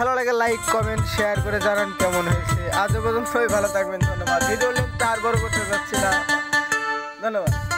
ভালো লাগে like comment share করে জানান কেমন হয়েছে। আজও পর্যন্ত সবাই ভালো থাকবেন, ধন্যবাদ। ভিডিও লিঙ্কটা আর বড় করতে যাচ্ছি না। ধন্যবাদ।